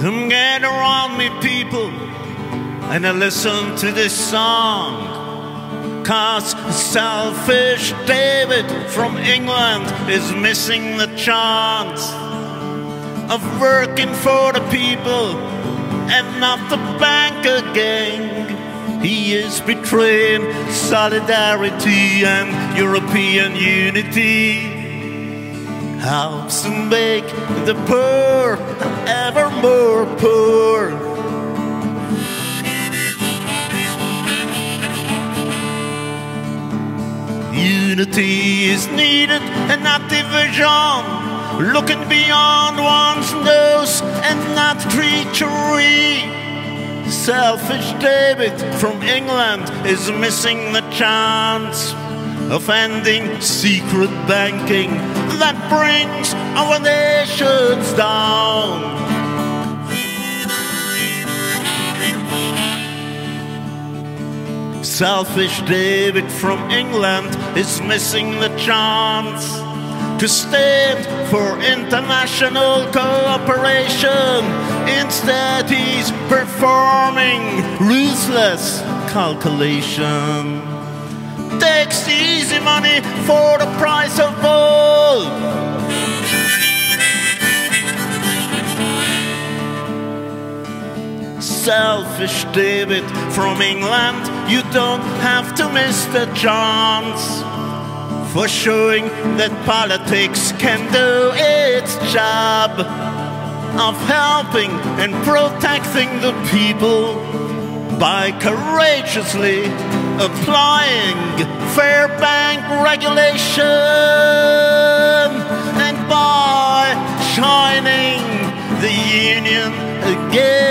me, people, and I listen to this song. Cause selfish David from England is missing the chance of working for the people and not the banka-gang. He is betraying solidarity and European unity. Helps to make the poor ever more poor. Unity is needed and not division. Looking beyond one's nose and not treachery. Selfish David from England is missing the chance of ending secret banking that brings our nations down. Selfish David from England is missing the chance to stand for international cooperation. Instead, he's performing ruthless calculation. Takes easy money for the price of gold. selfish David from England. You don't have to miss the chance for showing that politics can do its job of helping and protecting the people by courageously applying fair bank regulation and by shining the union again.